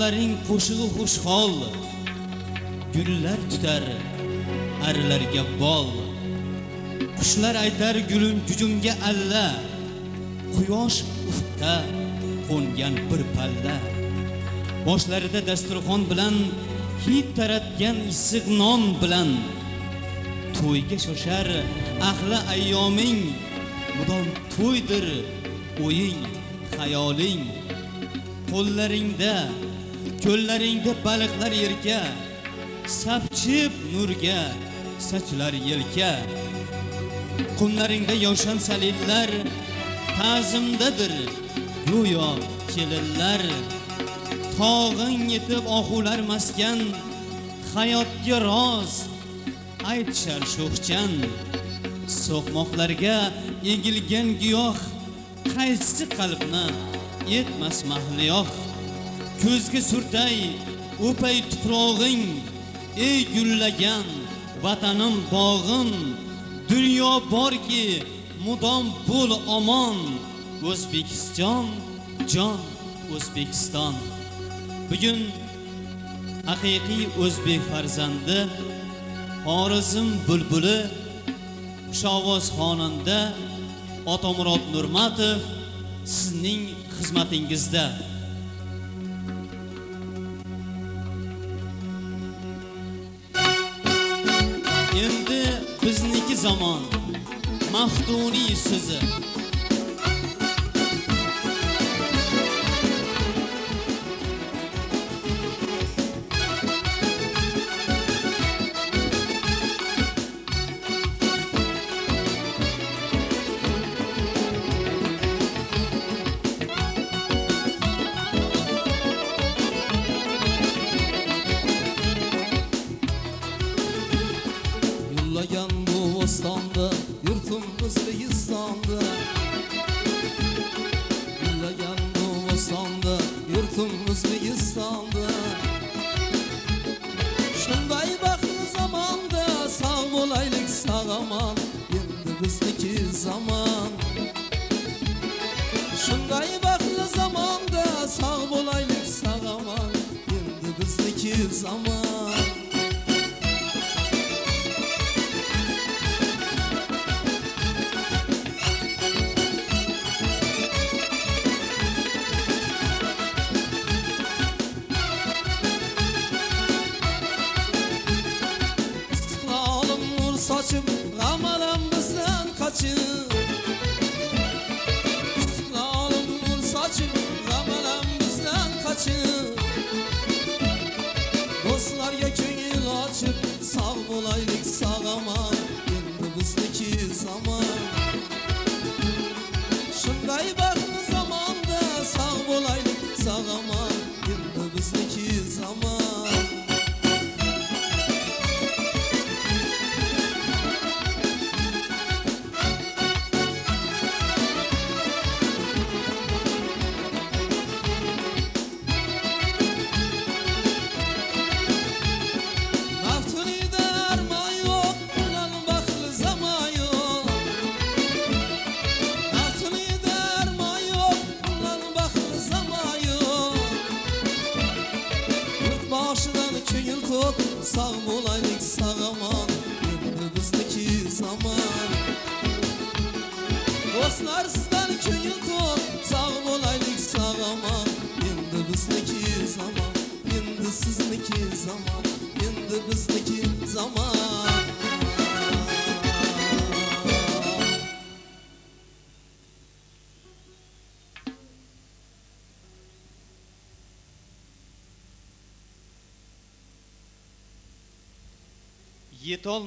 Daraxtlaring qo'shig'i xushhol Gullar tutar arilarga bol. Qushlar aytar gulim jujunga alla. Quyosh ufqda qo'ngan bir palla. Boshlarida dasturxon bilan hid taratgan issiq non bilan. To'yga shoshar ahli ayyoming. Mudom to'ydir o'ying xayoling. Qo'llaringda ko'llaringda baliqlar yerga sapchib nurga sachlar yelka. Qumlaringda yovshan saliblar ta'zimdadir go'yo kelinlar. Tog'ing yetib ohular maskan hayotga roz aytishar sho'xchan. So'qmoqlarga egilgan giyoh qaysi qalbni yetmas mahliyoh? Ko'zga surtay o'pay tuprog'ing ey gullagan vatanim bog'im dunyo borki mudom bo'l omon o'zbekiston jon o'zbekiston. Bugun haqiqiy o'zbek farzandi xorizm bulbuli xushovoz xonanda otamurod nurmatov sizning xizmatingizda. Bizniki zamon. Maftuniy so'zi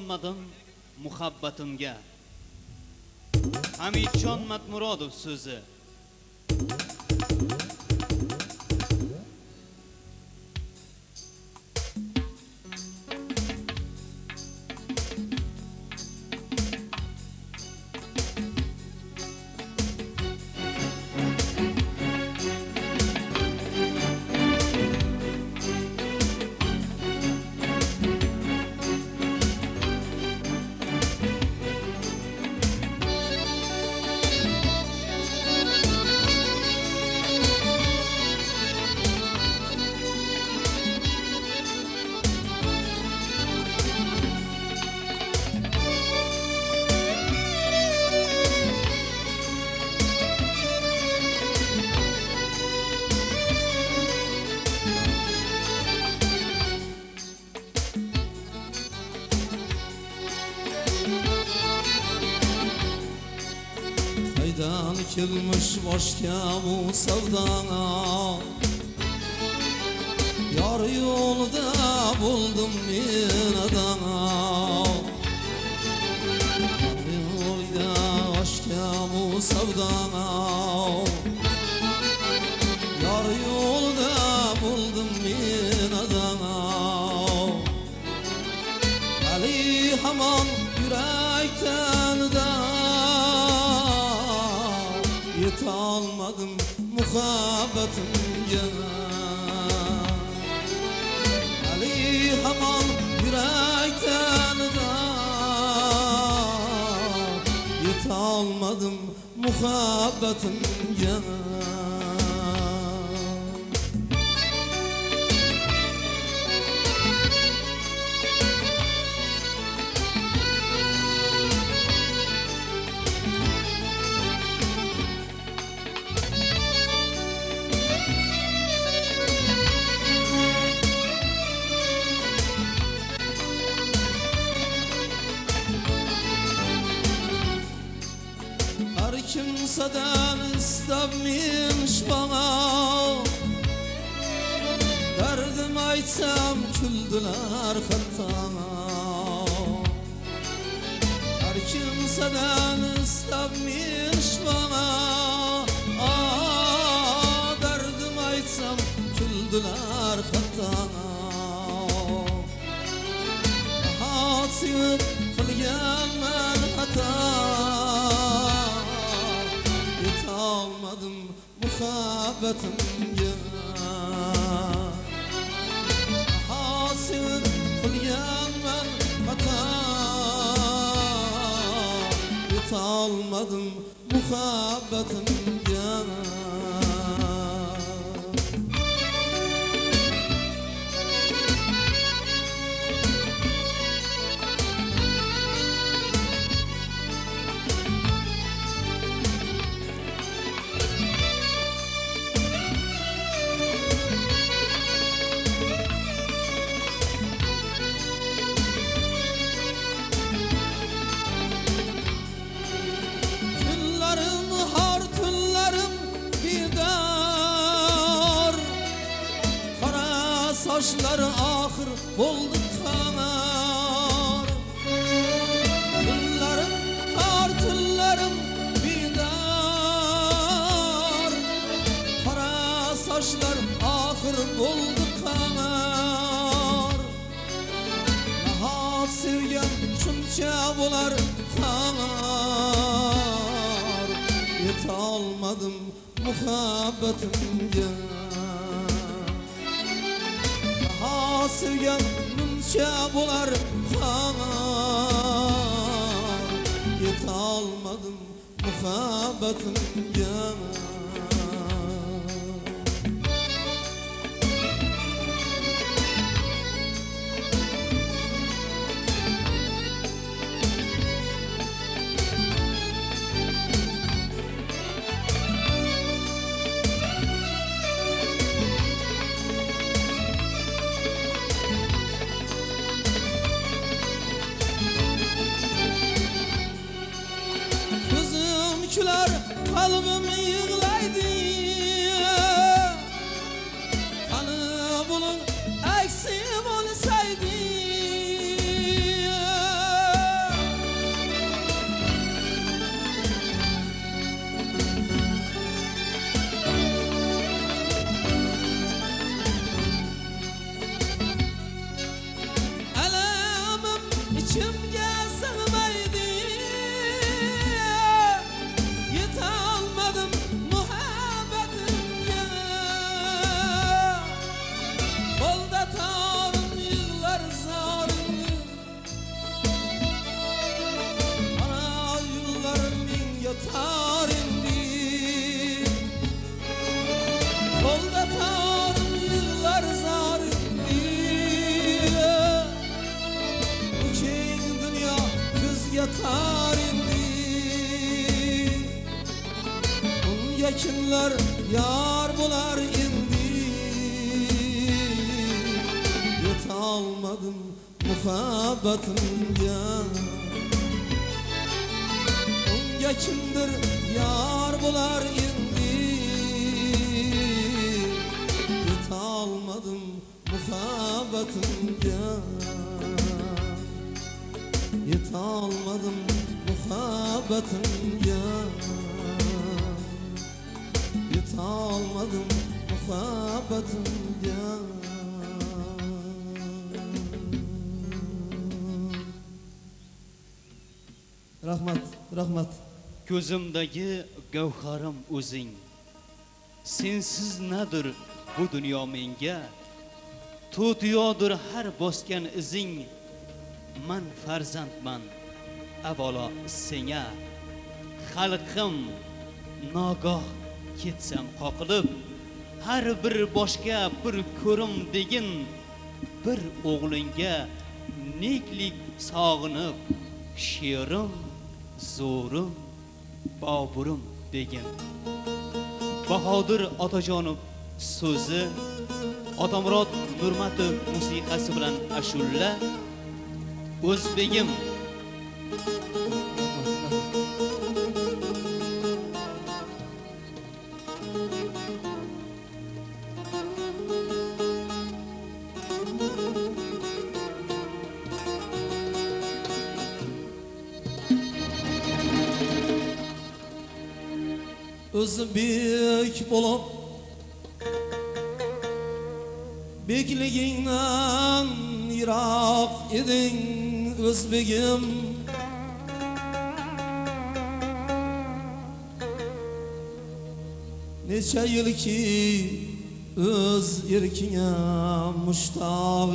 ishonmadim muhabbatimga. Hamidjon matmurodov so'zi. Dikilmiş boşka bu sevdana. Yar yolda buldum men adana Yar yolda boşka bu sevdana. Yar yolda buldum men adana Ali hamam yürekten da Yetalmadım muhabbetimge Ali hamam yürekten da Yetalmadım muhabbetimge Her kimseden istemiş bana. Derdim aytsam küldüler hattana Her kimseden istemiş bana. Aa, Derdim aytsam küldüler hattana Hasip kılgan men hata kılgan men hata Yetalmadım muhabbetimge Tüllerim Saçları ahır oldu kanar Tüllerim har tüllerim bidar. Kara saçlar ahır oldu kanar Nahat sevgen şunca bular kanar Yet almadım muhabbetimge Nahat sevgen şunca bular kanar ko'zimdagi gavharim o'zing. Sensiz nadir bu dunyo menga. To'tiyodir har bosgan izing. Man farzandman avvalo senga. Xalqim nogoh ketsam qoqilib har bir boshga bir ko'rim degin bir o'g'lingga neklik sog'inib she'rim zo'rim boburim degin bahodir otajonov so'zi otamurod nurmatov musiqasi bilan ashulla o'zbegim Özü büyük bulup Bekliginden yirak edin özbegim Neçe yıl ki öz erkine muştaq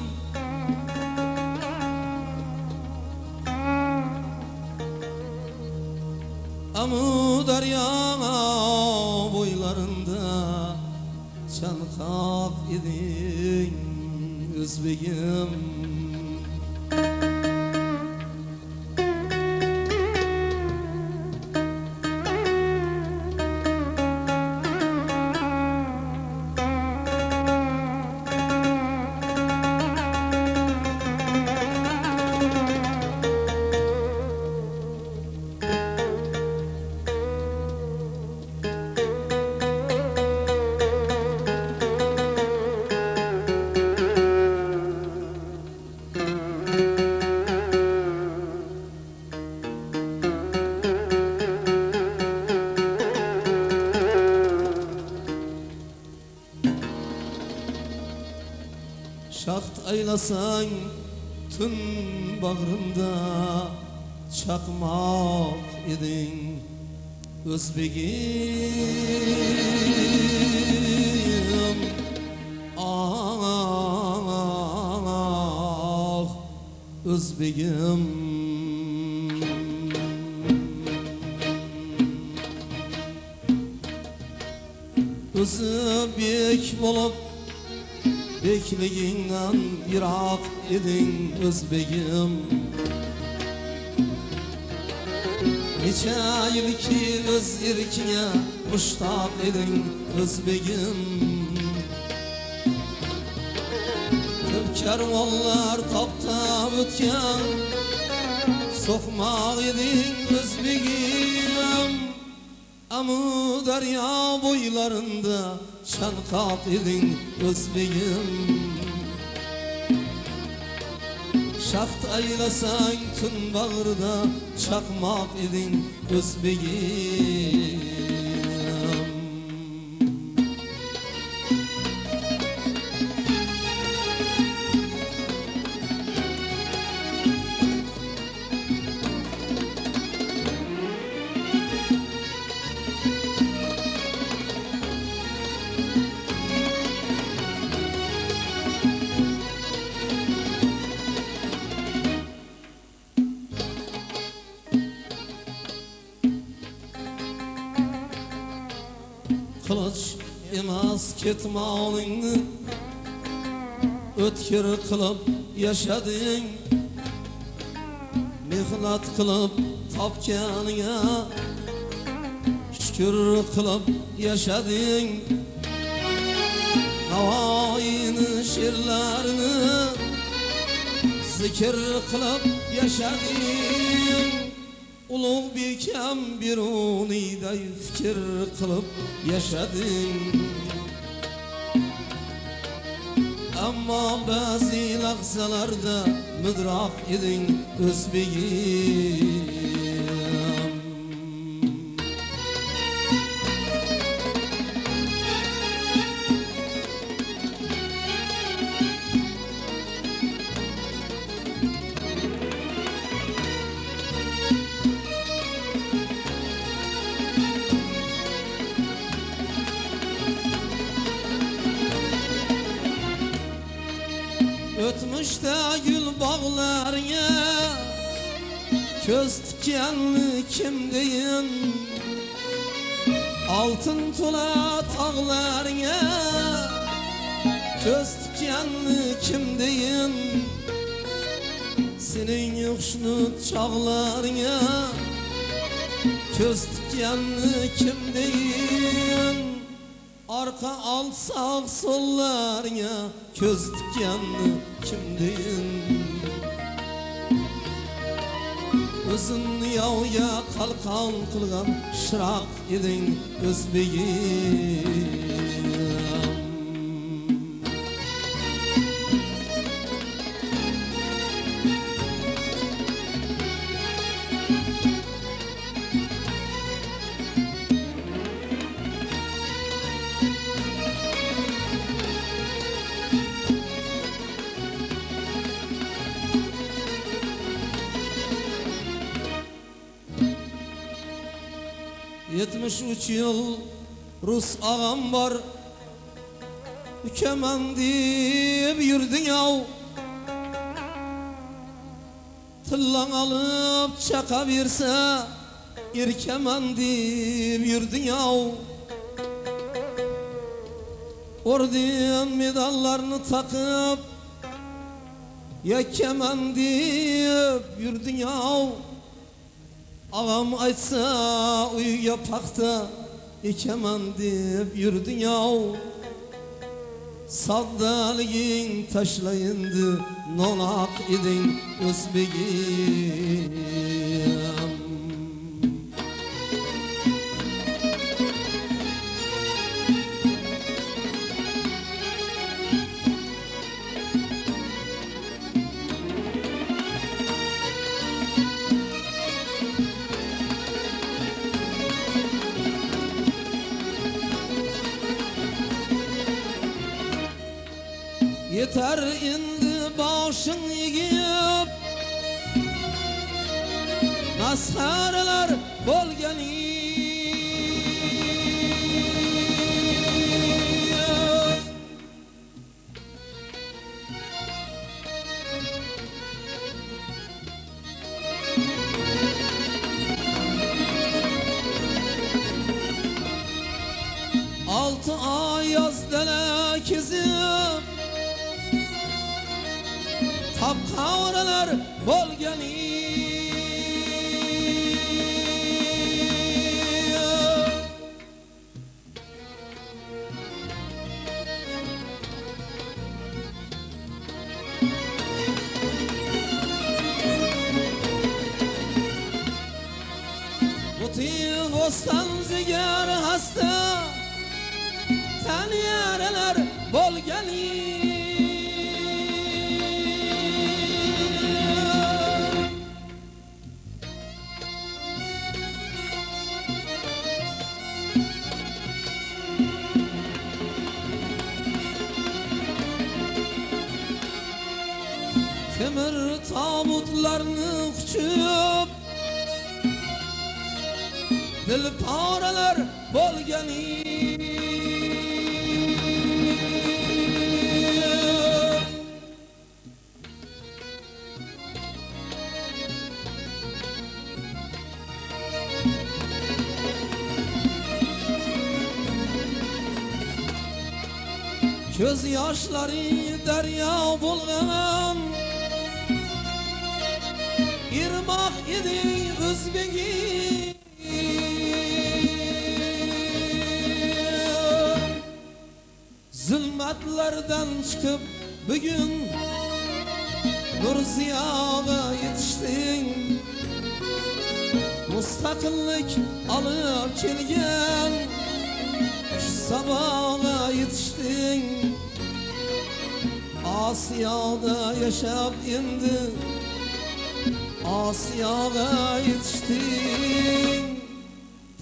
Şaht aylasan tün bağrında çakmak idin Özbegim Ah Özbegim Özü büyük bulup Bekliginden yirak edin özbegim Neçe yıl ki öz erkine muştaq edin özbegim Köp kervanlar taptap ötken Sokmak edin özbegim Amı derya boylarında Şankak edin özbegim Şaft aylasan tün bağırda Çakmak edin özbegim Qilib yashading Mehnat qilib topganiga Shukr qilib yashading Navoiyni she'rlarini Zikr qilib yashading Ulug' bekam Beruniyday fikr qilib yashading Ammo ba'zi lahzalarda mudroq eding o'zbegim ko'z tikkanni kim deyin Oltin to'la tog'larga ko'z tikkanni kim deyin Sening xushnud chog'larga ko'z tikkanni kim deyin Arka alsaq sollarga ko'z tikkanni kim deyin O'zin yovga qalqon qilgan shiroq eding o'zbegim Yetmiş üç yıl Rus ağam var. Ükemen deyip yürdün yav Tıllan alıp çaka verse İrkemen deyip yürdün yav Orden medallarını takıp Yekemen deyip yürdün yav Ağam aytsa uyuya paxta Ekeman deb yurdun yav Savdaliging tashlayindi Nonoq eding o'zbegim Yeter indi boshing egib Masxaralar bo'lganing Altı ay yaz dala kezib Tapqavralar bo'lganing Mutin bostan zigar hasta. Tan yaralar bo'lganing tabutlarni quchib Dil poralar bo'lganing Ko'z yoshlaring daryo bo'lgan irmoq eding o'zbegim zulmatlardan chiqib bugun nur ziyoga yetiştin. Mustaqillik alıp kelgan Şu sabaga yetiştin. Asiyada yaşap endi Asiyaga yetiştin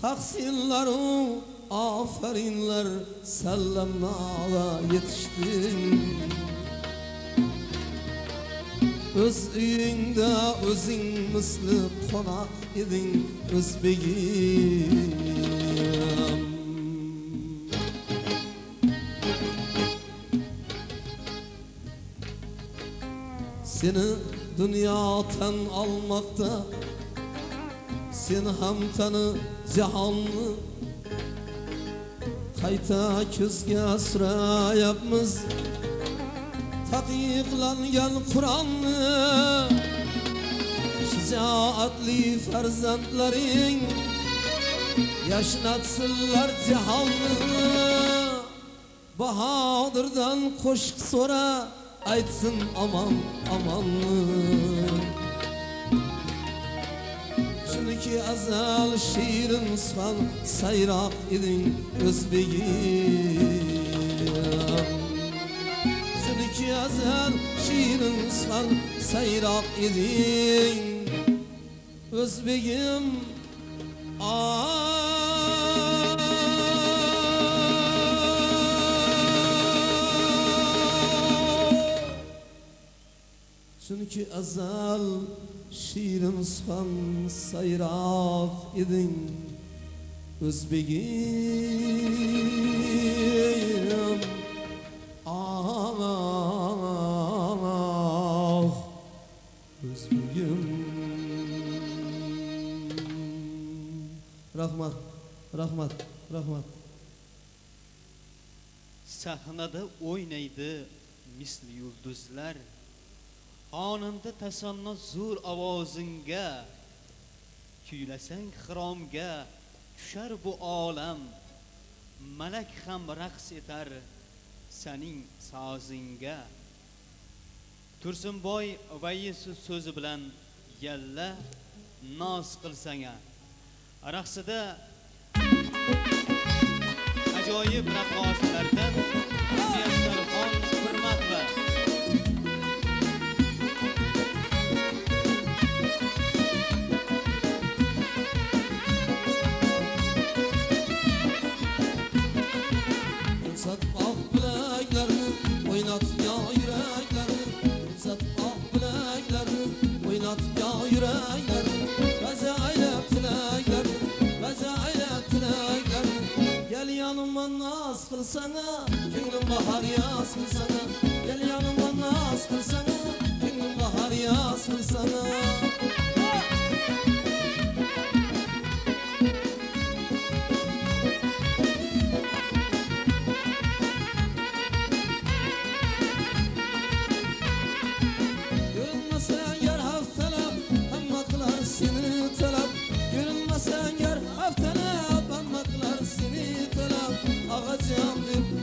Tahsinlaru aferinler Sellemnaga yetiştin Öz uyingda o'zing misli qo'noq eding o'zbegim Seni dünya tan almakta. Seni ham tanı jahonni Qayta ko'zga surayapmiz taqiqlangan Qur'onni shijoatli farzandlaring yashnatsinlar jahonni bahodirdan qo'shiq so'ra aytsin aman amanni chunki azal shirin suxan sayroq eding o'zbegim Ki ezel şiirin sal sayrak edin Özbegim Çünkü ezel şiirin sal sayrak edin Özbegim Ah Özbegim Rahmat, rahmat, rahmat. Sahnada o'ynaydi misli yulduzlar xonanda tasanno zo'r ovozingga kuylasang xiromga tushar bu olam. Malak ham raqs etar sening sozingga. Tursunboy vayisu so'zi bilan yalla noz qilsanga. Raqsida ajoyib raqqosalardan oynat ya yüreklerini Sat ah bileklerini oynat ya yüreklerini Beze aylep tileklerini Beze aylep tileklerini Gel yanıma naz kılsana Gönlüm bahar yaz kılsana. Gel yanıma naz kılsana Gönlüm bahar yaz kılsana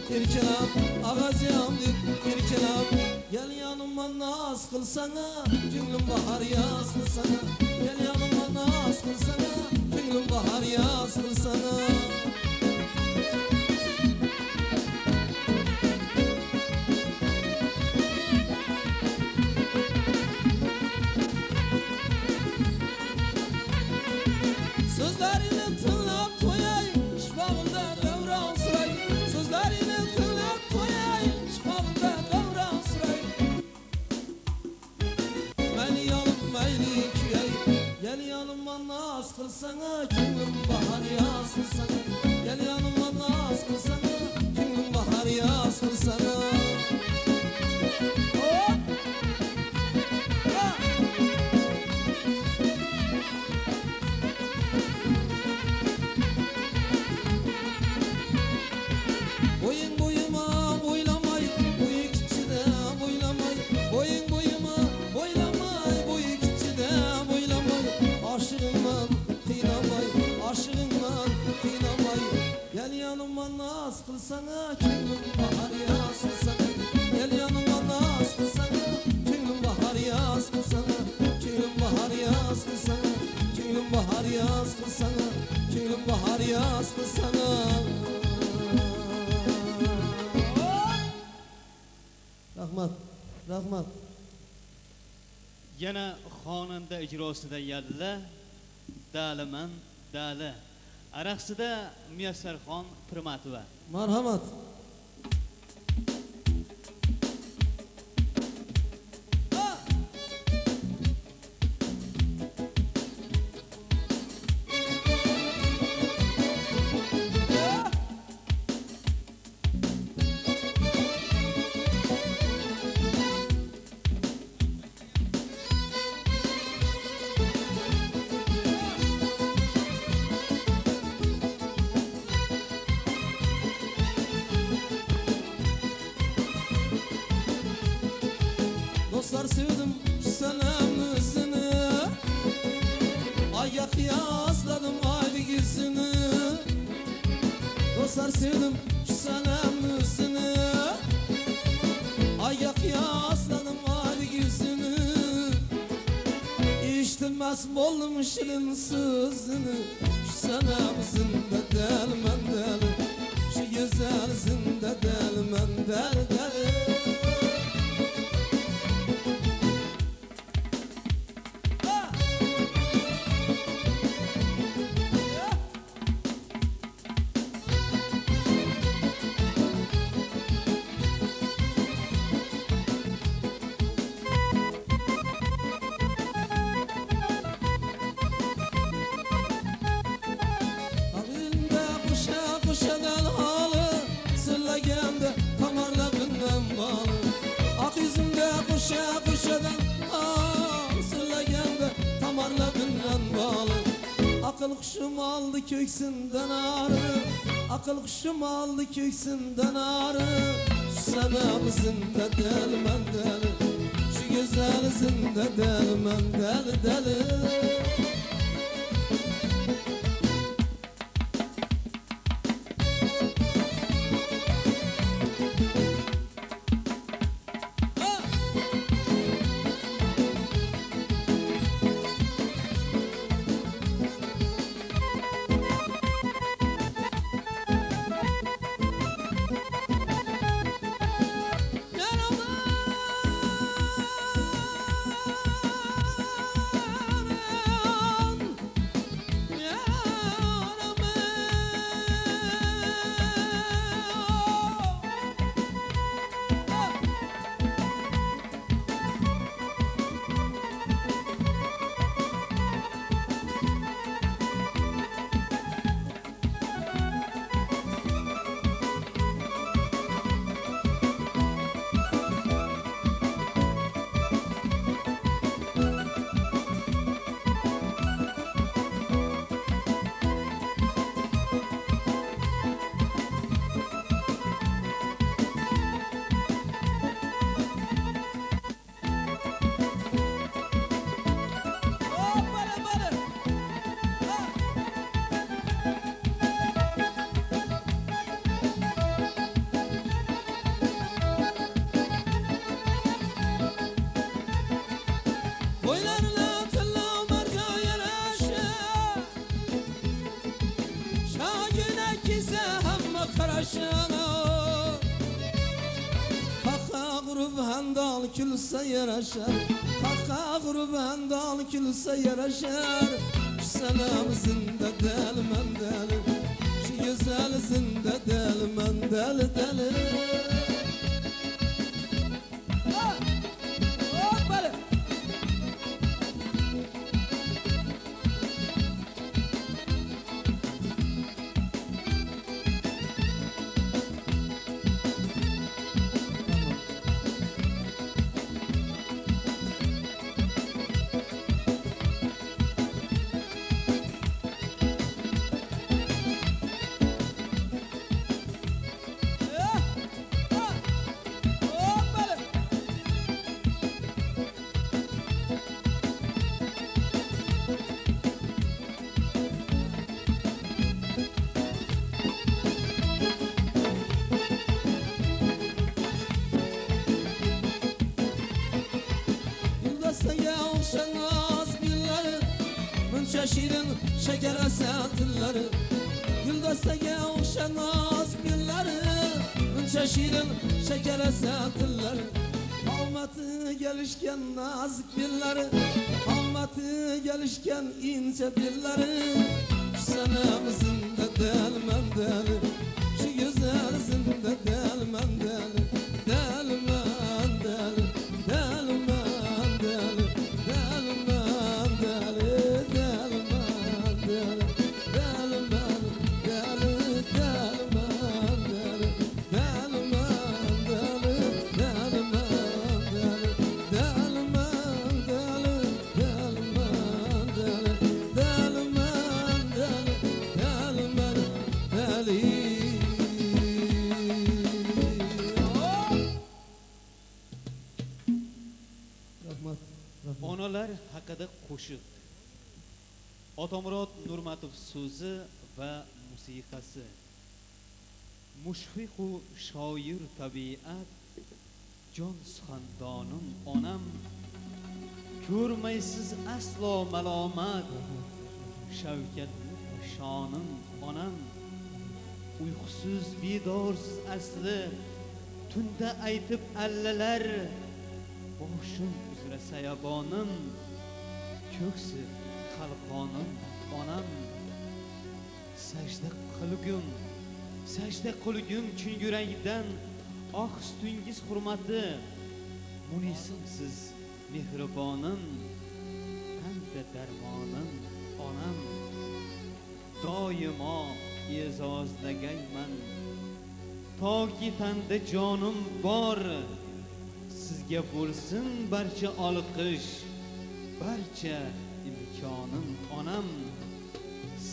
dip irkelap Ağacım dip irkelap Gel yanıma naz kılsana Gönlüm bahar yaz kılsana. Gel yanıma naz kılsana Gönlüm bahar yaz kılsana ijrosida yalla daliman dali. Araqsida muyassarxon pirmatova. Marhamat. Aldı köksünden ağrı Akıl kuşum aldı köksünden ağrı Şu sebebizinde delmen deli Şu güzelizinde delmen deli deli külse yaraşır Kaka grup handal külse yaraşır Şu selamızında delmen deli Şu güzelizinde delmen deli deli Ah! şirin şekere satırlar Almatı gelişken nazik dilleri. Almatı gelişken ince dilleri. Sana bizim de delmem deli. Musiqasi mushfiqu shoir tabiat jon suxandonim onam. Ko'rmaysiz aslo malomat shavkatli shonim onam. Uyqusiz bedorsiz asli tunda aytib allalar. Boshim uzra sayabonim ko'ksi qalqonim onam. Sajda qilgum sajda qilgum chin yurakdan oq ustingiz hurmati. Munisimsiz mehribonim hamda darmonim onam. Doimo e'zozdagayman toki tanda jonim bor sizga bo'lsin barcha olqish barcha imkonim onam.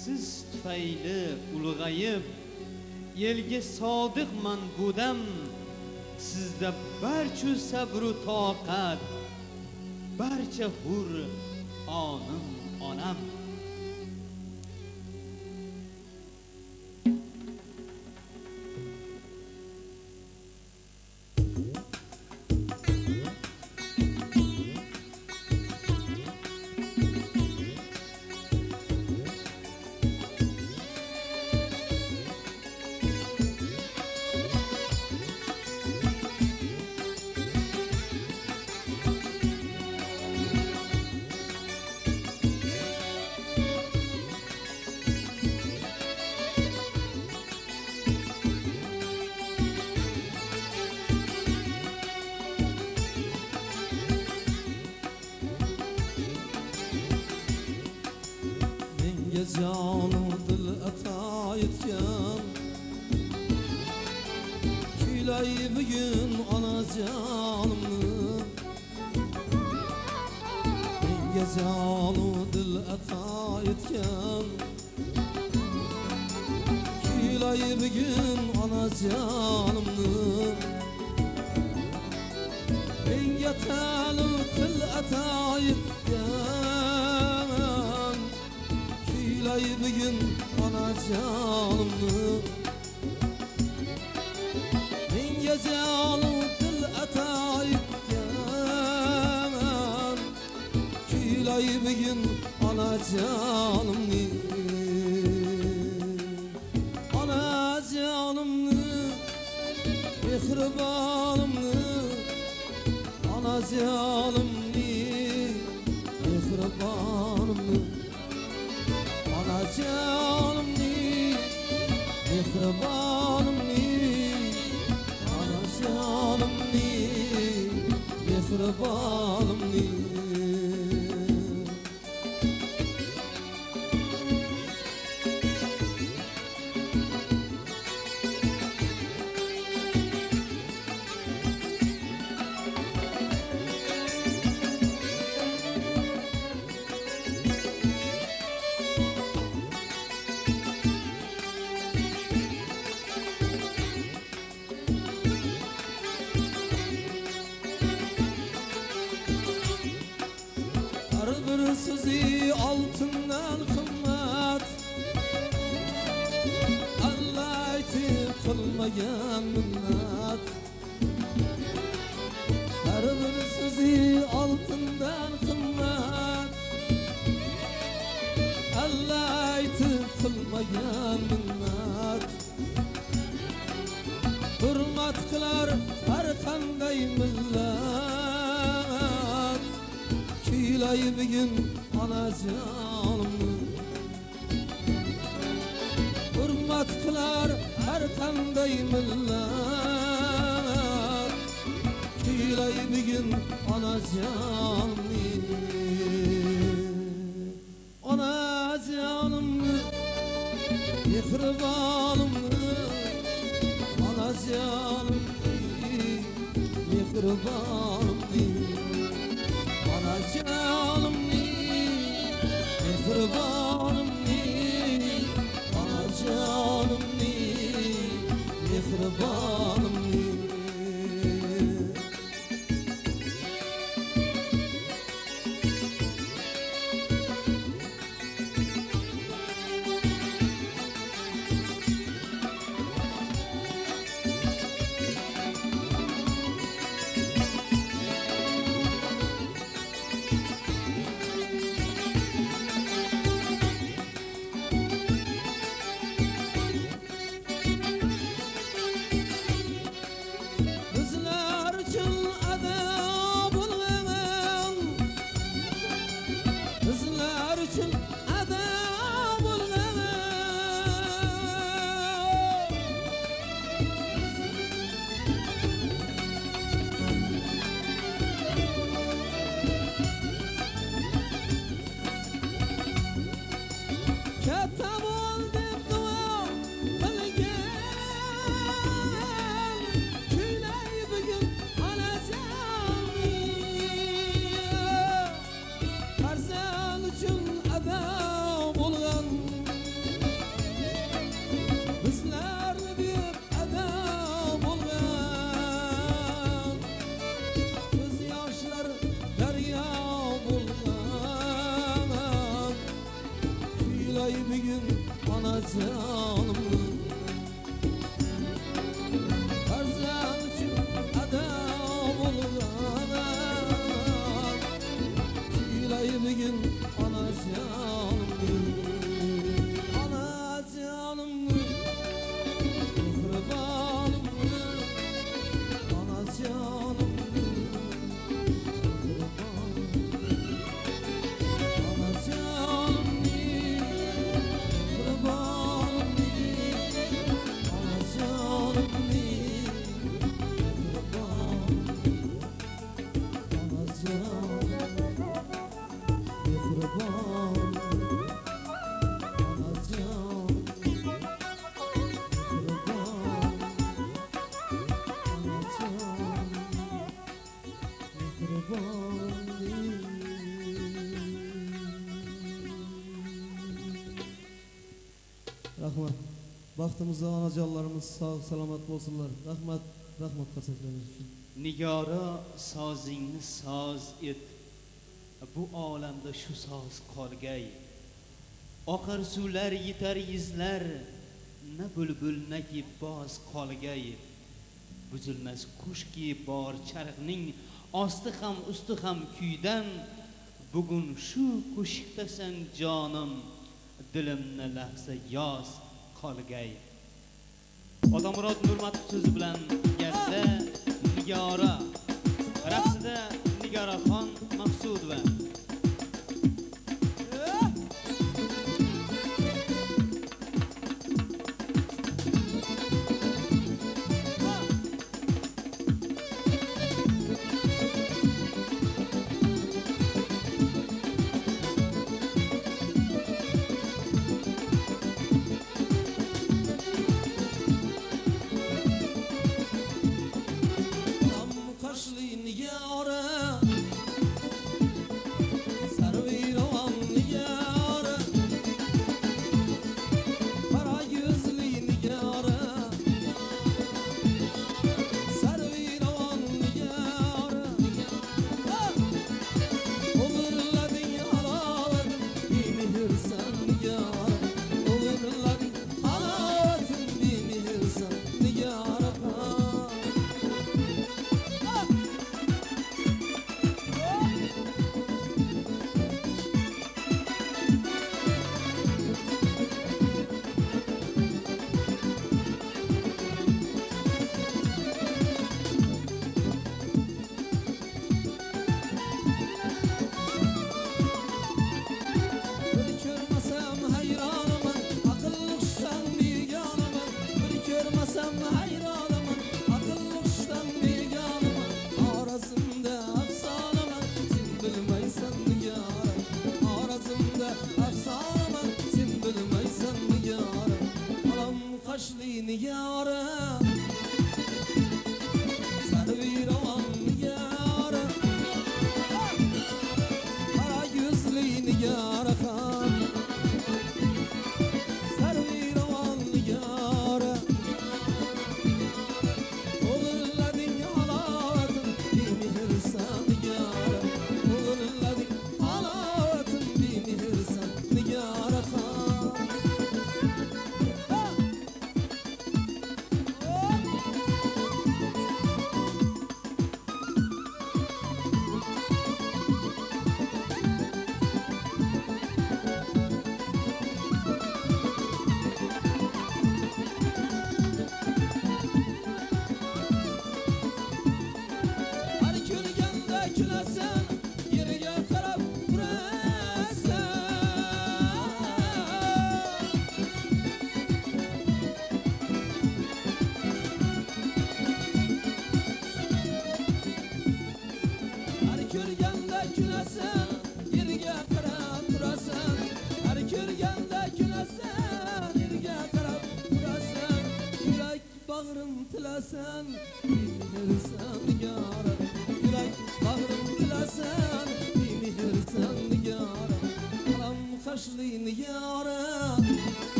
Siz tufayli ulg'ayib elga sodiqman budam sizda barcha sabru toqat barcha hur onim onam. the vaqtimizda onajonlarimiz sog' salomat bo'lsinlar. Rahmat rahmat qarsaklariniz uchun. Nigora sozingni soz et. Bu olamda shu soz qolgay. Oqar suvlar yetar izlar na bulbul naki boz qolgay. Buzilmas qushki bor charxning osti ham usti ham kuydan. Bugun shu qo'shiqdasan jonim dilimni lahza yoz. Qolgay otamurod nurmatov so'zi bilan gazda nigora. Raqsida nigora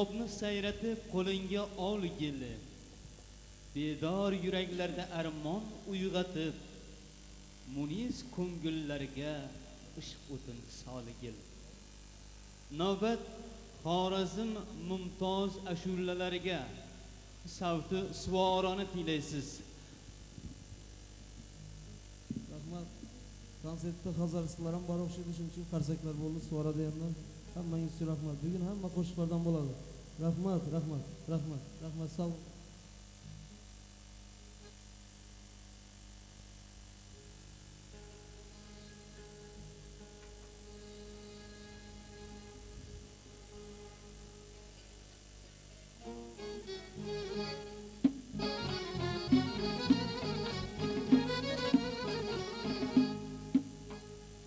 obni sayratib qo'lingga olgil bedor yuraklarda armon uyg'otib munis ko'ngillarga ishq o'tin solgil navbat xorazm mumtoz ashulalariga savti suvorani tinglaysiz rahmat. Konsertda hazaristlar ham bor o'xshaydi shuning uchun qarsaklar bo'ldi suvora ham. Hammangizga rahmat. Bugun hamma qo'shiqlardan bo'ladi. Rahmat, rahmat, rahmat, rahmat sağ ol.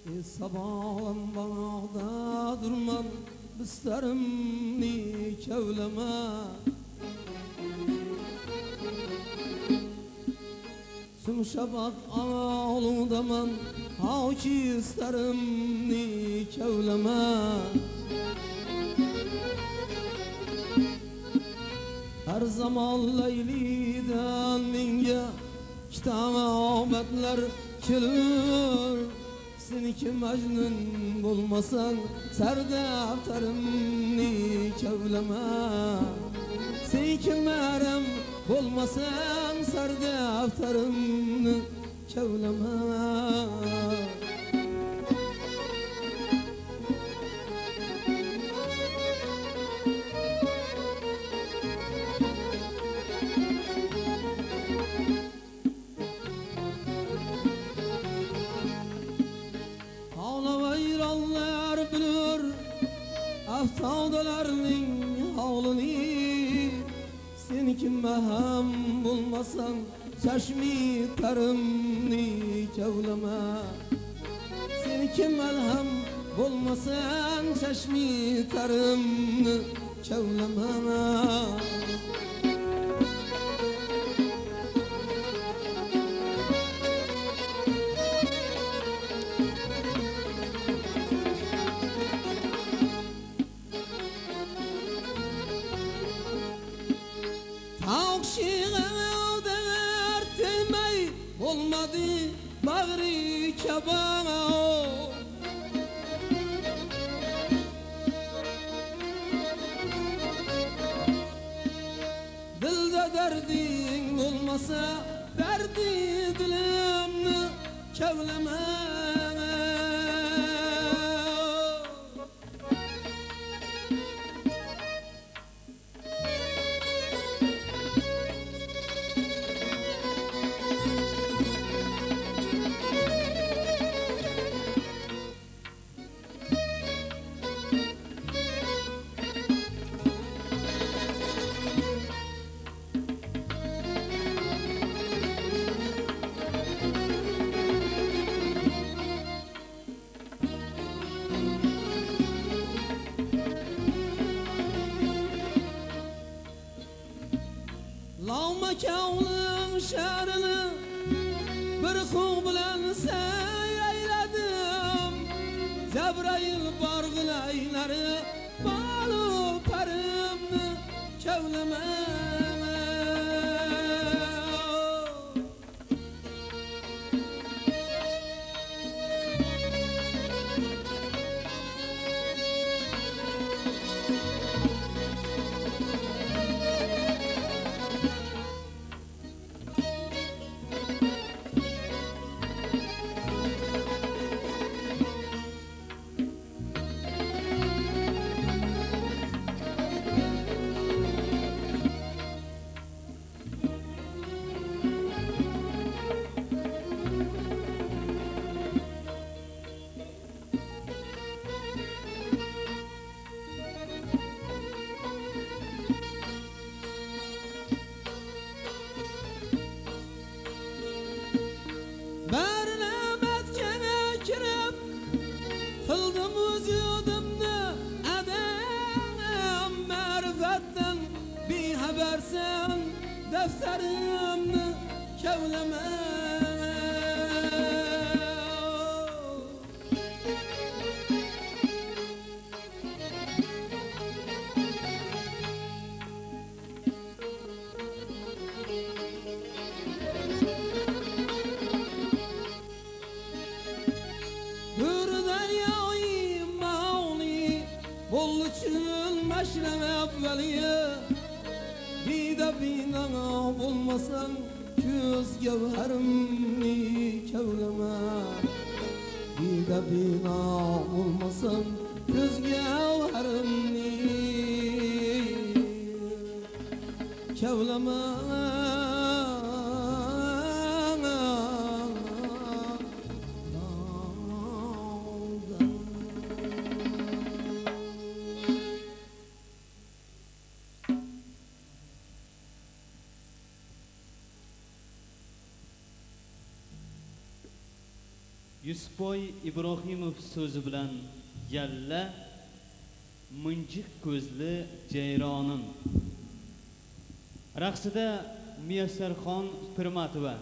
E, sabahın bana da durmadım isterimni kevleme Tüm şabak ağludaman Havki isterimni kevleme Her zaman Leyli'den minge Kitame ahmetler kilir kelur Seniki Mecnun bulmasan Serdaftarımni kevleme Seniki Meryem bulmasan Serdaftarımni kevleme Aftavdalarning havlini Sen kim hem bulmasan Çeşmi tarımni kevleme. Sen kim hem bulmasan Çeşmi tarımni kevleme derdin olmasa derdi dilimni kevleme Yusufboy Ibrohimov so'zi bilan yalla munjiq ko'zli jayronim. Raqsida Muyassarxon Pirmatova.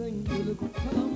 You to the town.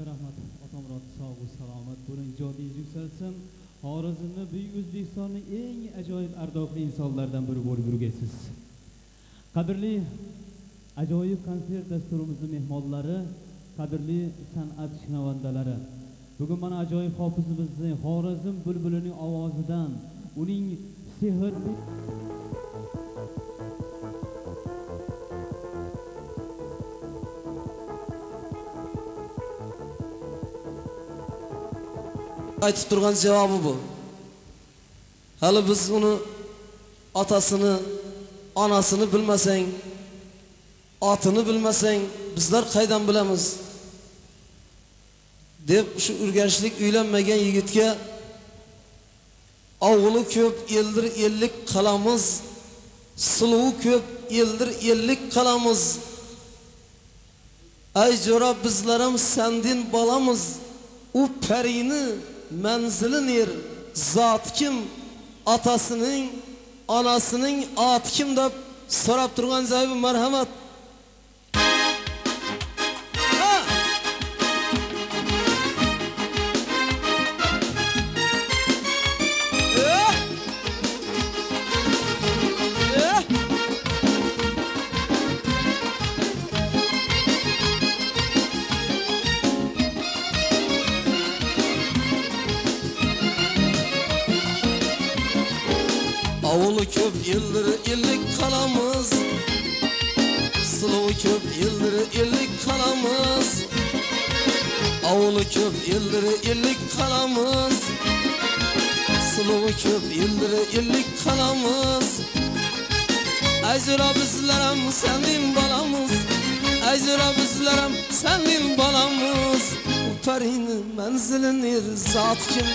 Katta rahmat otamurod sog'u salomat bo'ling. Ijodingiz yuksalsin. Xorazmni buyuk o'zbekistonning eng ajoyib ardoqli insonlaridan biri bo'lib yurgaysiz. Qadrli ajoyib konsert dasturimizni mehmonlari qadrli san'at shinavandalari bugun mana ajoyib hofizimizni xorazm bulbulining ovozidan uning sehrli aytib turgan javobi bu. Hali biz uni otasini onasini bilmasang otini bilmasang bizlar qaydan bilamiz deb shu urganchlik uylanmagan yigitga ovuli ko'p eldir ellik qalamiz. Suluvi ko'p eldir ellik qalamiz. Ay jo'ra bizlaram sandin balamiz u manzili ner zot kim? Otasining onasining oti kim deb so'rab turgan joyi bu yıldır illik kalamız. Sılı köp yıldır illik kalamız. Ecra bizlerim senin balamız. Ecra bizlerim senin balamız. Bu perinin menzilini zat kim?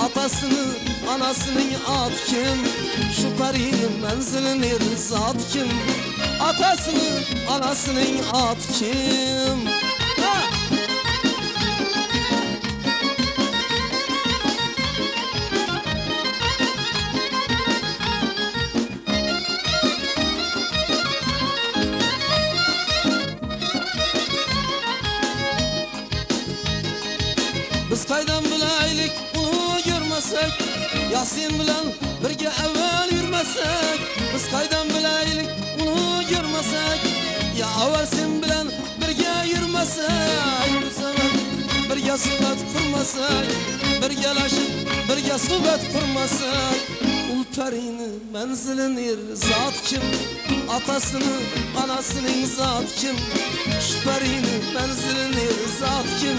Atasını anasının at kim? Şu perinin menzilini zat kim? Atasını anasının at kim Yasin bilan birga avval yurmasak Biz qaydan bilaylik uni görmasak Ya avval sen bilan birga yurmasak Bir zaman birga suhbat qurmasak Birgalashib birga suhbat qurmasak Ul parini manzilini zot kim? Atasini onasining zot kim? Shu parini manzilini zot kim?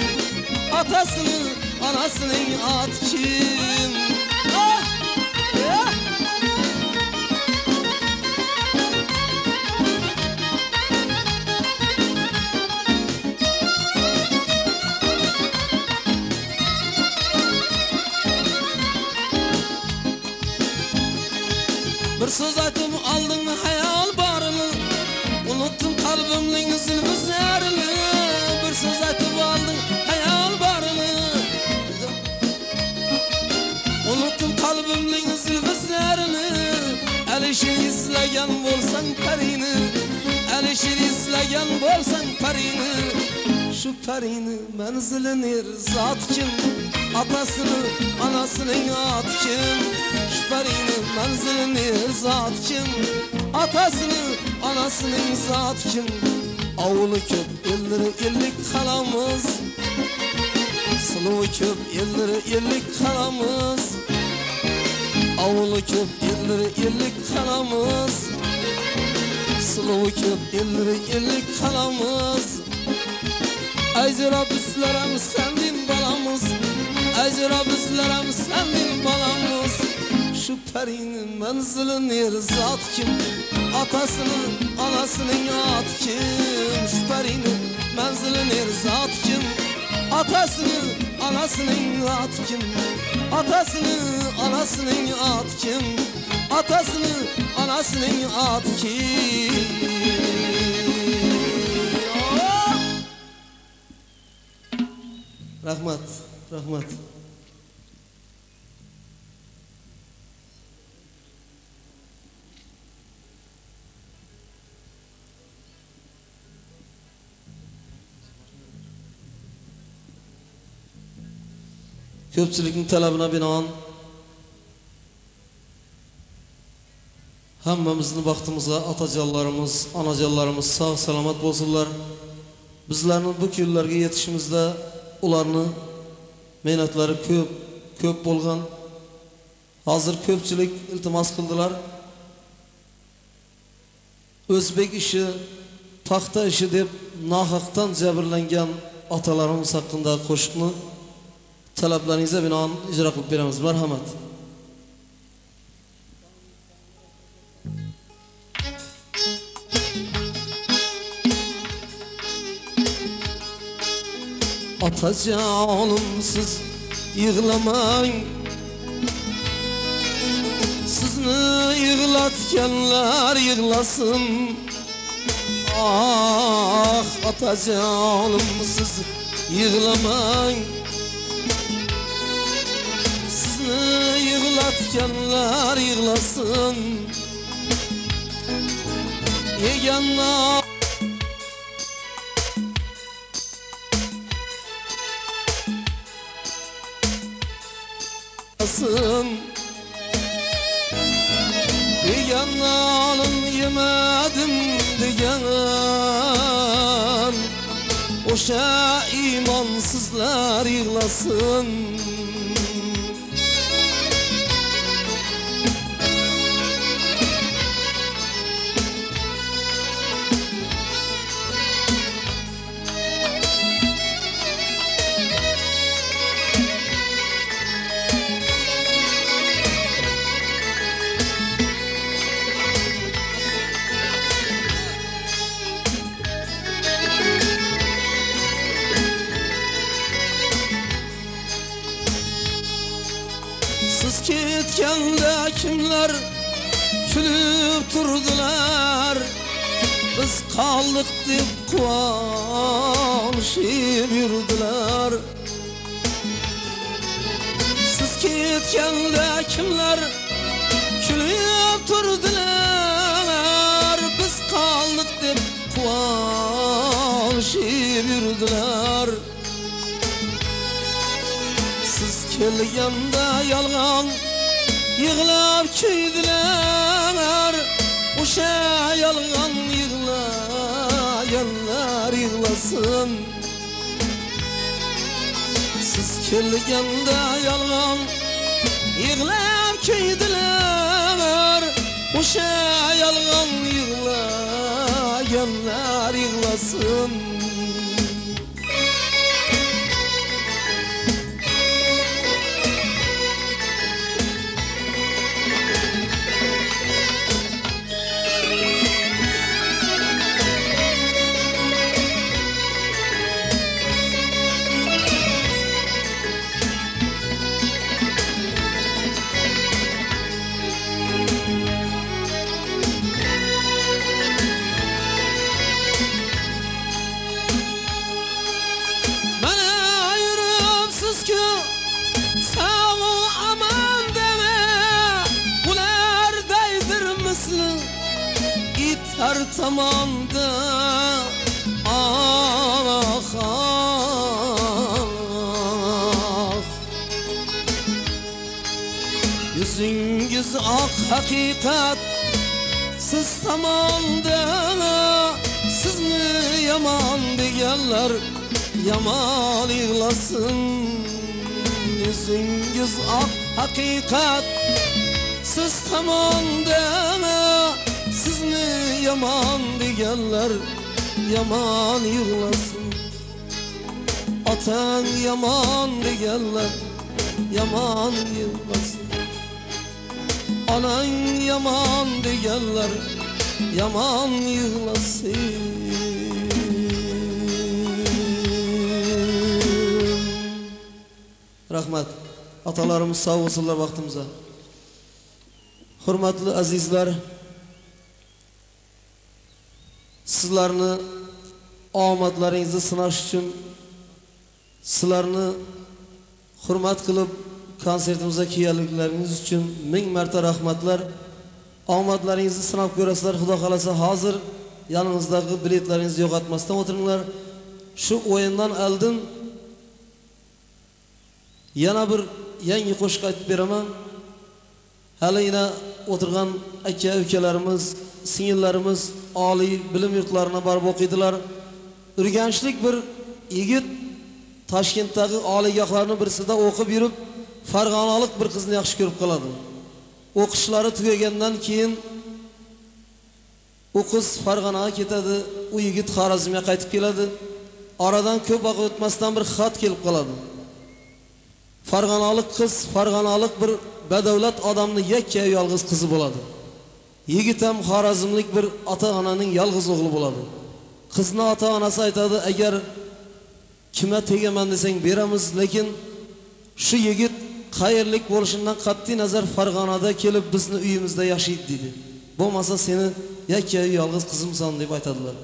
Atasını, anasının at kim? Unuttum kalbimning zilfizarini Alishir izlagan bo'lsang parini Alishir izlagan bo'lsang parini Shu parini manzilini zot kim Atasını, anasının at kim Şu parini manzilini zot kim Atasını, anasının zot kim Avulu köp elleri ellik kalamız. Sılı köp elleri ellik kalamız Avulu köp elleri ellik kalamız Sılı köp elleri ellik kalamız Ecra bizlerem sendin balamız? Ecra bizlerem sendin balamız? Şu perinin menzilini zat kim? Atasının anasının at kim? Şu perinin menzilini zat kim? Atasının anasının at kim? Atasını anasının at kim Atasını anasının at kim Oh! Rahmat, rahmat. ko'pchilikning talabına binoan hammamizni baxtimizga otajonlarimiz onajonlarimiz sog' salomat bo'lsinlar. Bizlarni bu kunlarga yetishimizda ularni mehnatlari ko'p ko'p bo'lgan. Hozir ko'pchilik iltimos qildilar. O'zbek ishi paxta ishi deb nohaqdan jabrlangan otalarimiz haqidagi qo'shiqni talablaringizga binoan ijro qilib beramiz. Marhamat. Atacanım siz yığlamang Sizni yığlatganlar yığlasın. Ah atacanım siz yığlamang Sizni yığlatganlar yığlasın. Yeganlar yığlasın Yeganlarım yemedim degan Oşa imansızlar yığlasın kimlar kulib turdilar Biz qoldik deb quvonishib yurdilar Siz ketganda kimlar kulib turdilar Biz qoldik deb quvonishib yurdilar Siz kelganda yolg'on yig'lab kuydilar O'sha yolg'on yig'laganlar yig'lasin Siz kelganda yolg'on yig'lab kuydilar O'sha yolg'on yig'laganlar yig'lasin iter tamamda Ah ah Yüzünüz ak hakikat Siz tamamda Sizni yaman deganlar Yaman yığlasın Yüzünüz ak hakikat Siz tamamda Sizni yaman deganlar Yaman yığlasın Atan yaman deganlar Yaman yığlasın Anan yaman deganlar Yaman yığlasın Rahmat Atalarımız sağ olsunlar vaktimize. Hürmetli azizler Sizlarni omadlaringizni sinash uchun sizlarni hurmat qilib konsertimizga kelganliklaringiz uchun ming marta rahmatlar. Omadlaringizni sinab ko'rasizlar. Xudo xohlasa hozir yoningizdagi biletlaringizni yo'qotmasdan o'tiringlar. Shu o'yindan oldin yana bir yangi qo'shiq aytib beraman. Hali o'tirgan aka ukalarimiz singillarimiz oliy bilim yurtlarini borib o'qiydilar. Urganchlik bir yigit toshkentdagi oliygohlarni birisida o'qib yurib farg'onalik bir qizni yaxshi ko'rib qoladi. O'qishlari tugagandan keyin u qiz farg'onaga ketadi u yigit xorazmga qaytib keladi. Oradan ko'p vaqt o'tmasdan bir xat kelib qoladi. Farg'onalik qiz farg'onalik bir badavlat odamni yakka yolg'iz qizi bo'ladi. Yigit ham xorazmlik bir ota onaning yolg'iz o'g'li bo'ladi. Qizni ota onasi aytadi agar kimga tegaman desang beramiz lekin shu yigit qayerlik bo'lishidan qat'iy nazar farg'onada kelib bizni uyimizda yashaydi deydi bo'lmasa seni yakka yolg'iz qizimsan deb aytadilar.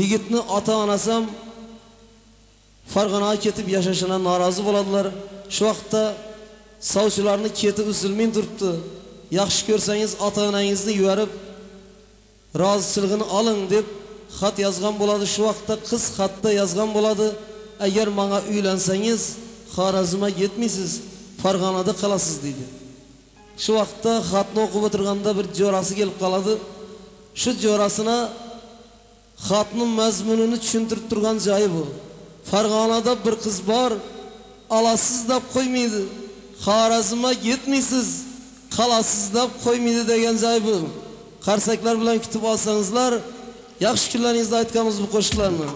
Yigitni ota onasi ham farg'onaga ketib yashashidan norozi bo'ladilar. Shu vaqtda sovchilarni keti uzilmay turibdi. Yaxshi ko'rsangiz ota onangizni yuborib rozichiligini oling deb xat yozgan bo'ladi. Shu vaqtda qiz xatda yozgan bo'ladi. Agar manga uylansangiz xorazmga yetmaysiz farg'onada qolasiz deydi. Shu vaqtda xatni o'qib o'tirganda bir jo'rasi kelib qoladi. Shu jo'rasini xatni mazmunini tushuntirib turgan joyi bu. Farg'onada bir qiz bor olasiz deb qo'ymaydi. Xorazmga yetmaysiz. Qolasiz deb qo'ymaydi degan joy bu qarsaklar bilan kutib olsangizlar yaxshi kunlaringizda aytganmiz bu qo'shiqlarni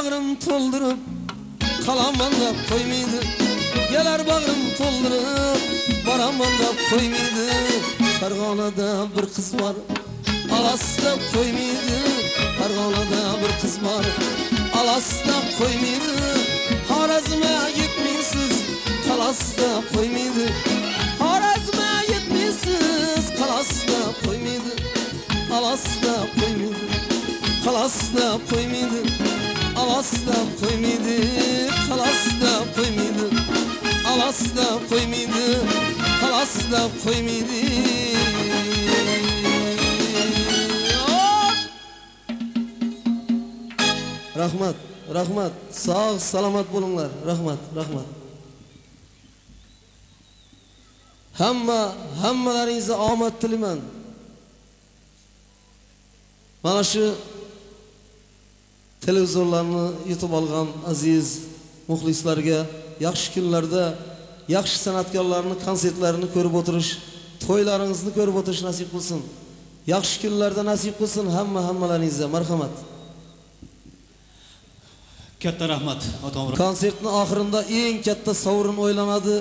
Gelar bag'rim to'ldirib Qalaman deb qo'ymaydi Gelar bag'rim to'ldirib Boraman deb qo'ymaydi Farg'onada bir qiz bor Alasizlab qo'ymaydi Farg'onada bir qiz bor Alasizlab qo'ymaydi Xorazmga yetmaysiz qalasida qo'ymaydi Xorazmga yetmaysiz qalasida qo'ymaydi qalasida qo'ymaydi qalasida qo'ymaydi qalasida qo'ymaydi qalasida qo'ymaydi qalasida qo'ymaydi qalasida qo'ymaydi rahmat rahmat. Sog' salomat bo'linglar rahmat rahmat. Hamma hammalaringizga omad tilayman mana shu televizorlarni yutib olgan aziz muxlislarga yaxshi kunlarda yaxshi san'atkorlarni konsertlarini ko'rib o'tirish to'ylaringizni ko'rib o'tirish nasib qilsin. Yaxshi kunlarda nasib qilsin hamma hammalaringizga marhamat. Katta rahmat ota omron konsertni oxirida eng katta sovrin o'ylanadi.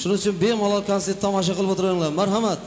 Shuning uchun bemalol konsert tomosha qilib o'tiringlar. Marhamat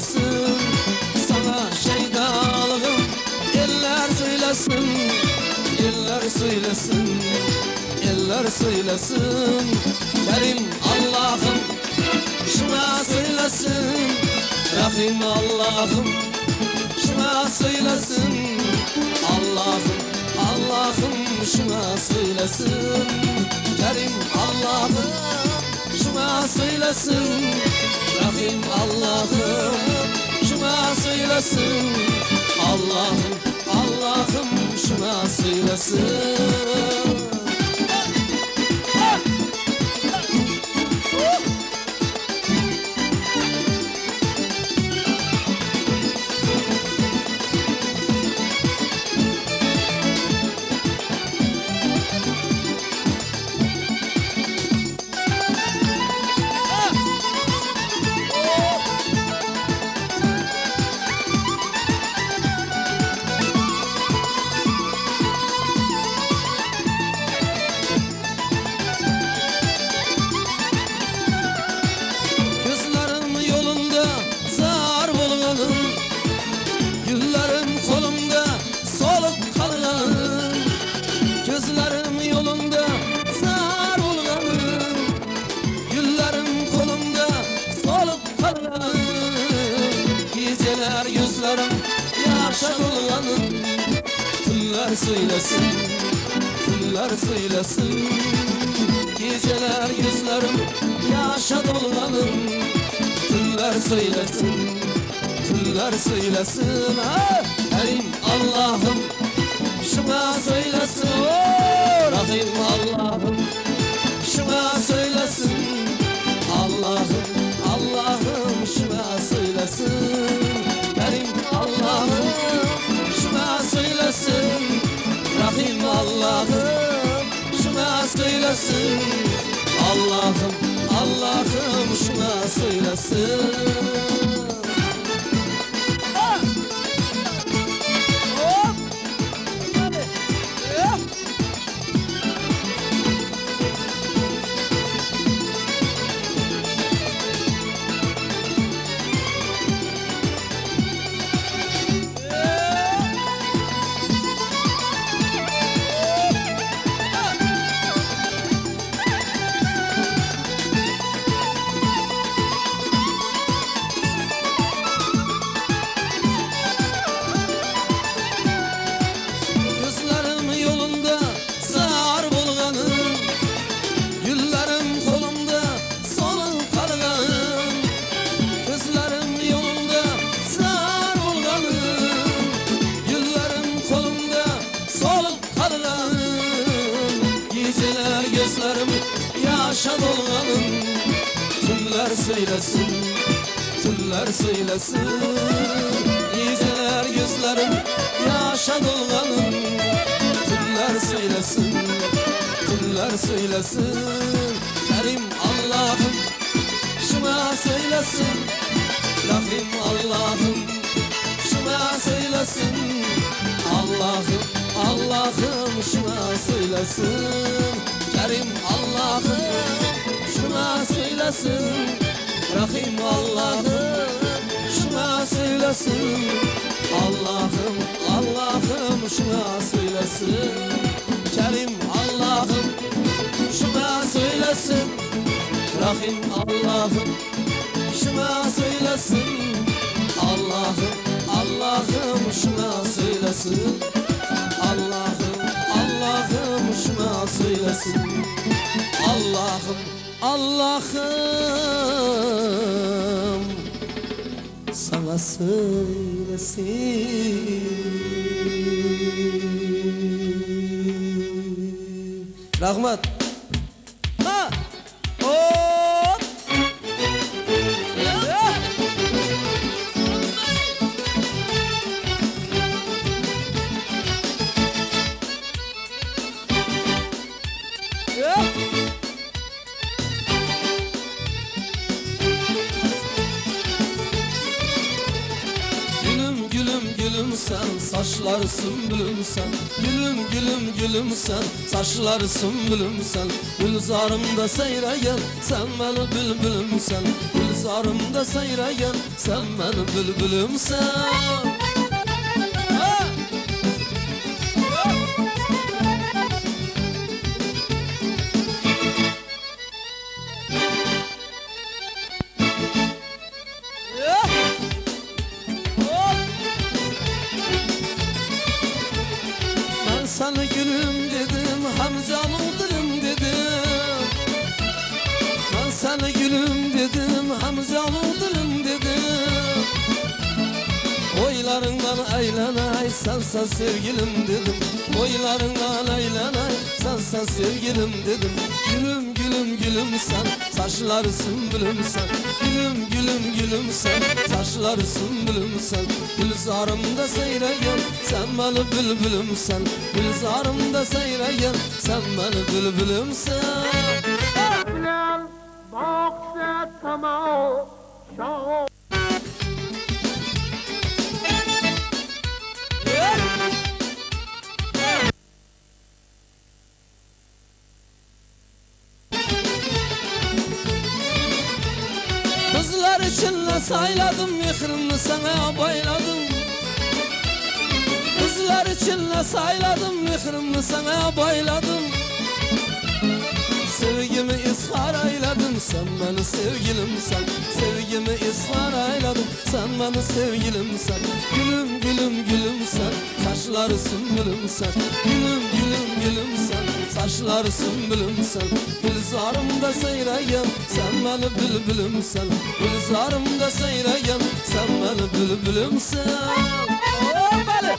söylesin Sana şeydalığım eller söylesin Eller söylesin Eller söylesin. Kerim Allah'ım Şuna söylesin. Rahim Allah'ım Şuna söylesin. Allah'ım Allah'ım şuna söylesin. Kerim Allah'ım Şuna söylesin Rahim Allah'ım Şuna söylesin Allah'ım Allah'ım şuna söylesin söylesin Erim Allah'ım. Şuna söylesin Rahim Allah'ım. Şuna söylesin. Allah'ım, Allah'ım. Şuna söylesin. Erim Allah'ım. Şuna söylesin. Rahim Allah'ım. Şuna söylesin. Allah'ım Allah'ım. Şuna söylesin söylesin Tüller söylesin. Geceler gözlerim yaşa dolganım Tüller söylesin Tüller söylesin. Kerim Allah'ım Şuna söylesin. Rahim Allah'ım Şuna söylesin. Allah'ım Allah'ım şuna söylesin. Kerim Allah'ım şuna söylesin Rahim Allah'ım şuna söylesin. Allah'ım Allah'ım şuna söylesin. Kerim Allah'ım şuna söylesin. Rahim Allah'ım şuna söylesin. Allah'ım Allah'ım şuna söylesin. Allah'ım Allah'ım şuna söylesin. Allah'ım Allah'ım sana söylesin. Rahmat saçlar sümbülüm sen Gülüm gülüm gülüm sen saçlar sümbülüm sen. Gülzarımda seyreyen sen benim bülbülüm sen. Gülzarımda seyreyen sen benim bülbülüm sen sevgilim dedim. Oylarından eğlenay sensen sevgilim dedim. Gülüm gülüm gülüm sen saçları sümbülüm sen. Gülüm gülüm gülüm sen saçları sümbülüm sen. Gülzarımda seyreyen sen beni bülbülüm sen. Gülzarımda seyreyen sen beni bülbülüm sen. Bilal baksa tamam şah sayladım Mihrimli sana bayladım. Kızlar içinle sayladım Mihrimli sana bayladım. Sevgimi ishar eyledim Sen beni sevgilimsen Sevgimi ishar eyledim Sen beni sevgilimsen Gülüm gülüm gülümsen Saçları sümbülümsen Gülüm gülüm gülümsen Saçları sümbülümsen Gülzarımda seyreyen Sen beni bülbülümsen Gülzarımda seyreyen Sen beni bülbülümsen Oh beni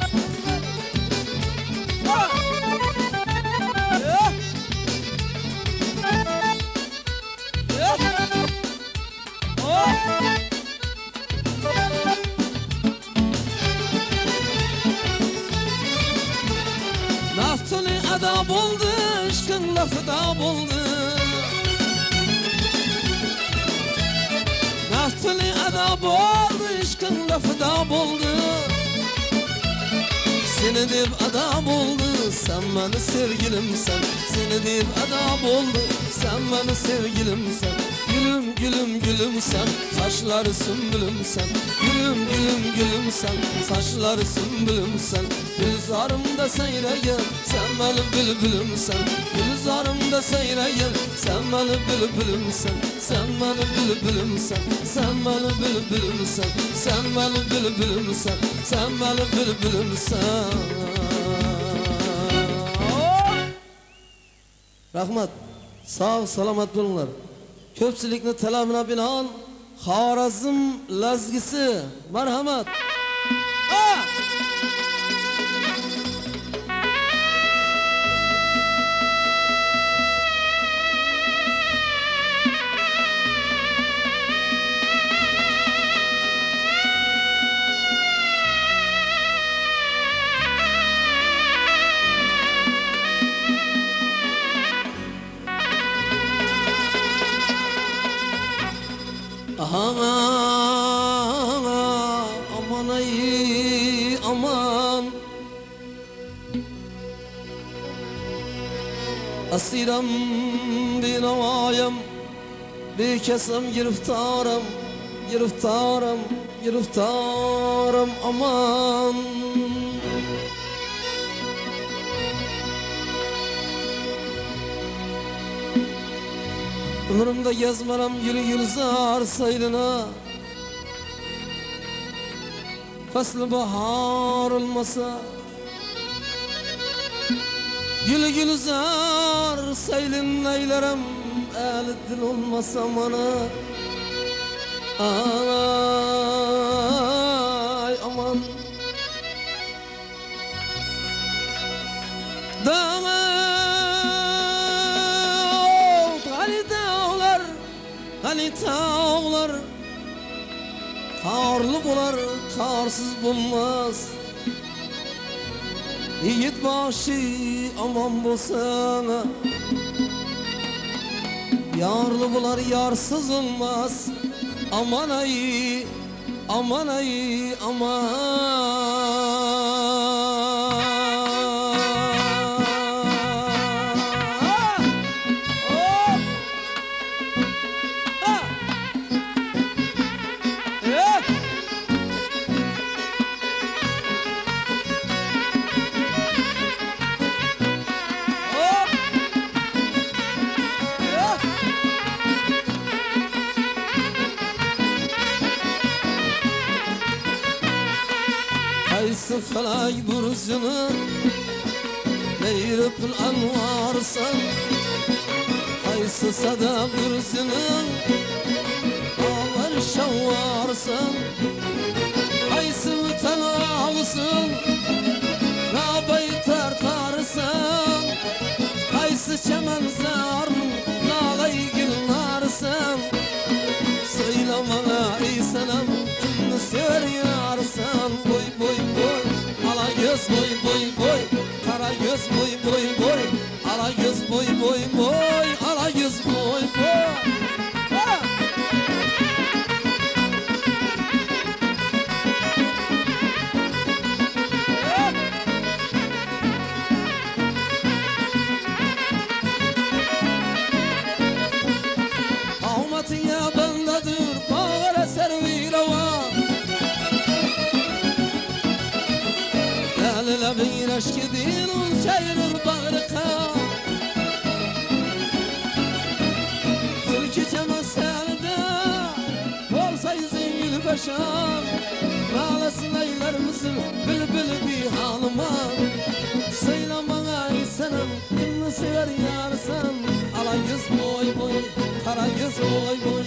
Oh! Yeah! Naftuni ada bo'ldi ishqing lafida bo'ldi Naftuni ada bo'ldi ishqing lafida bo'ldi Seni deb adam oldu sen beni sevgilimsen Seni deb adam oldu sen beni sevgilimsen Gülüm gülüm gülüm sen saçları sümbülüm sen Gülüm gülüm gülüm sen saçları sümbülüm sen Gülzarımda seyreyen sen benim bülbülüm sen Gülzarımda seyreyen sen benim bülbülüm sen benim bülbülüm sen Sen benim bülbülüm sen Sen benim bülbülüm sen Sen benim bülbülüm sen Rahmat Sağ ol, selamat bo'linglar. Ko'pchilikni talabina binoan Xorazm lazgisi marhamat. Bin avayım Bir kesim giriftarım Giriftarım Giriftarım aman. Ömrümde gezmenem gülü gülzar saylına Faslı bahar olmasa Gülü gülzar saylin eylerim Eli dil olmasa bana Ay aman. Dağlar, hani dağlar, hani dağlar Karlı bular, karsız bulmaz Yiğit başı aman bulsana Yarlı bular yarsız olmaz. Aman ay, aman ay, aman Kaysı felay burzunu Leyrip anvarsan Kaysı sada burzunun Ağlar şavarsan Kaysı vatan ağlısın Nabay tartarsan Kaysı çemen zarın Nalay gülnarsan Söyle bana ey senem Kimni sever yarsan göz boy boy boy Kara göz boy boy boy Ala göz boy boy boy Ala göz boy boy beşan Bağlasın eyler misin Bülbül bir halıma. Söyle bana ey senem Kimni sever yarsan Ala yüz boy boy Kara yüz boy boy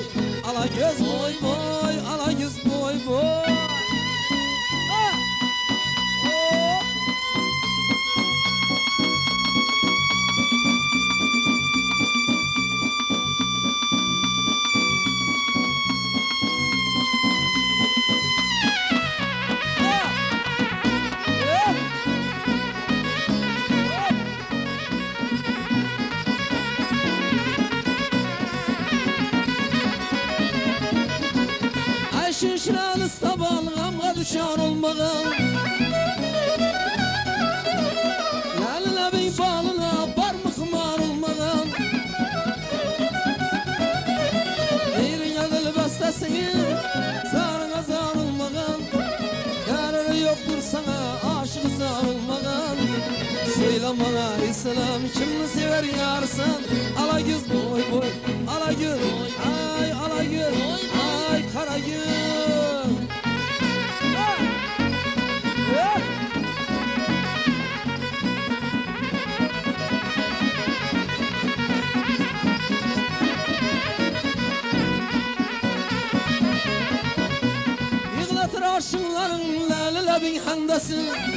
Ala göz boy boy 银行的事。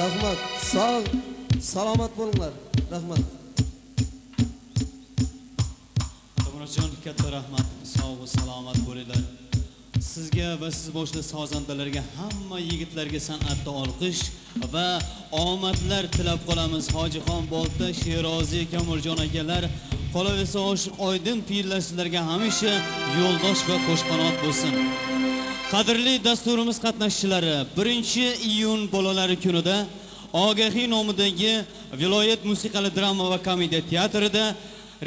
Rahmat sog' salomat bo'linglar rahmat Murodjon katta rahmat, sog' va salomat bo'linglar. Sizga va siz boshli sozandalarga hamma yigitlarga san'atda olqish va omadlar tilab qolamiz. Hojixon Bolta, Sherozi, kamurjon akalar, qolaversa oshiq Oydin piyillar sizlarga hamisha yo'ldosh va qo'shqanot bo'lsin. Qadrli dasturimiz qatnashchilari, 1-iyun bolalari kunida Ogahiy nomidagi viloyat musiqali drama va komediya teatrida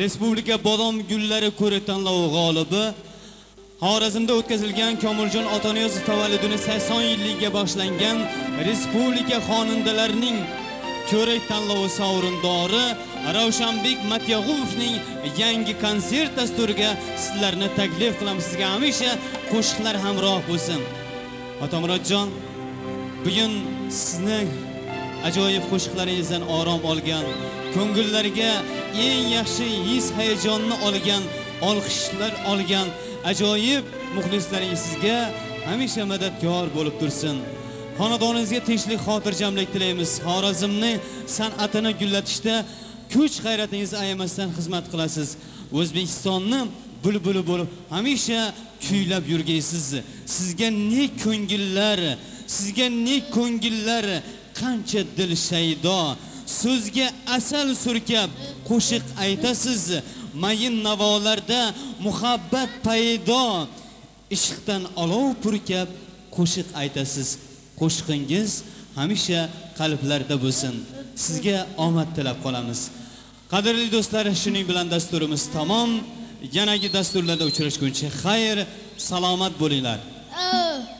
Respublika bodom gullari ko'rik tanlovi g'olibi Xorazmda o'tkazilgan Komiljon Otaniyozov tavalludini 80 yilligiga bag'ishlangan Respublika xonandalarining ko'rik tanlovi sovrindori Ravshanbek Matyag'ulovning yangi konsert dasturiga sizlarni taklif qilamiz. Sizga hamisha qo'shiqlar hamroh bo'lsin. Otamurodjon, bugun sizni ajoyib qo'shiqlaringizdan orom olgan, ko'ngillarga eng yaxshi his hayajonni olgan, olqishlar olgan ajoyib muxlislaringiz sizga hamisha madadkor bo'lib tursin. Xonadoningizga tinchlik, xotirjamlik tilaymiz. Xorazmni san'atini gullatishda kuch g'ayratingizni ayamasdan xizmat qilasiz. O'zbekistonni bulbuli bo'lib hamisha kuylab yurgaysiz. Sizga ne ko'ngillar, sizga ne ko'ngillar, qancha dil shaydo. So'zga asal surkab qo'shiq aytasiz. Mayin navolarda muhabbat paydo. Ishqdan olov purkab qo'shiq aytasiz. Qo'shiqingiz hamisha qalblarda bo'lsin. Sizga omad tilab qolamiz. Qadrli do'stlar, shuning bilan dasturimiz tamom. Yanagi dasturlarda uchrashguncha xayr, salomat bo'linglar. Oh.